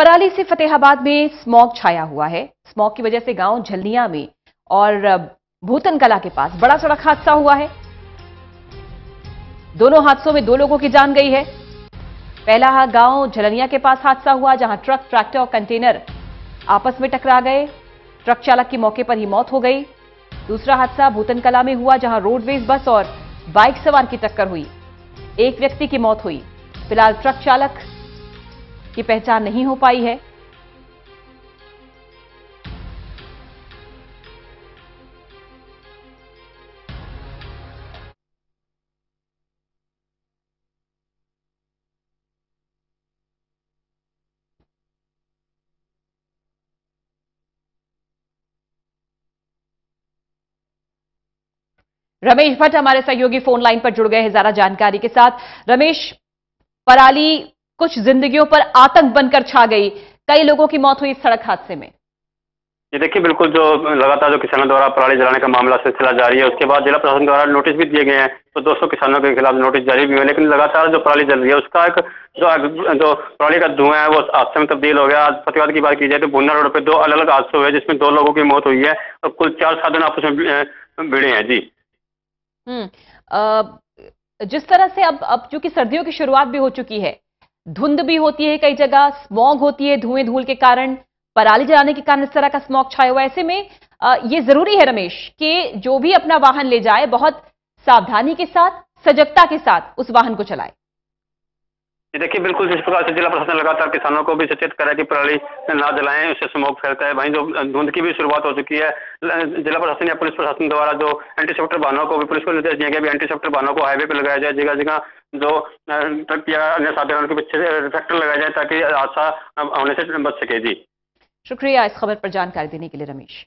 पराली से फतेहाबाद में स्मॉग छाया हुआ है। स्मॉग की वजह से गाँव झलनिया में और भूतन कला के पास बड़ा सड़क हादसा हुआ है। दोनों हादसों में दो लोगों की जान गई है। पहला गाँव झलनिया के पास हादसा हुआ, जहाँ ट्रक, ट्रैक्टर और कंटेनर आपस में टकरा गए। ट्रक चालक की मौके पर ही मौत हो गई। दूसरा हादसा भूतन कला में हुआ, जहाँ रोडवेज़ बस और बाइक सवार की टक्कर हुई। एक व्यक्ति की मौत हुई। फ़िलहाल ट्रक चालक की पहचान नहीं हो पाई है। रमेश भट्ट हमारे सहयोगी फ़ोन लाइन पर जुड़ गए हैं। ज़्यादा जानकारी के साथ रमेश, पराली कुछ जिंदगियों पर आतंक बनकर छा गई। कई लोगों की मौत हुई सड़क हादसे में। ये देखिए बिल्कुल जो लगातार जो किसानों द्वारा पराली जलाने का मामला सिलसिला जारी है उसके बाद जिला प्रशासन द्वारा नोटिस भी दिए गए हैं। तो 200 किसानों के खिलाफ नोटिस जारी भी हुए लेकिन लगातार जो पराली जल रही है उसका एक जो जो पराली का धुआँ है वो हादसे में तब्दील हो गया। आज फतेहाबाद की बात की जाए तो बुन्ना रोड पर दो अलग अलग हादसे हुए जिसमें दो लोगों की मौत हुई है और कुल चार साधन आपस में भिड़े हैं। जी। हम्म जिस तरह से अब अब चूँकि सर्दियों की शुरुआत भी हो चुकी है धुंध भी होती है कई जगह, स्मॉग होती है धुएँ धूल के कारण, पराली जलाने के कारण इस तरह का स्मॉग छाया हुआ ऐसे में ये ज़रूरी है रमेश कि जो भी अपना वाहन ले जाए, बहुत सावधानी के साथ, सजगता के साथ उस वाहन को चलाए। देखिए, बिल्कुल जिस प्रकार से जिला प्रशासन लगातार किसानों को भी सचेत करे कि पराली ना जलाएँ, उससे स्मोक फैलता है। वहीं जो धुंध की भी शुरुआत हो चुकी है जिला प्रशासन या पुलिस प्रशासन द्वारा जो एंटी सेप्टर वाहनों को भी पुलिस को निर्देश दिया गया एंटी सेप्टर वाहनों को हाईवे पर लगाया जाए, जगह जगह जो ट्रक या अन्य साधन के पीछे ट्रैक्टर लगाया जाए ताकि हादसा होने से बच सके। जी। शुक्रिया इस खबर पर जानकारी देने के लिए रमेश।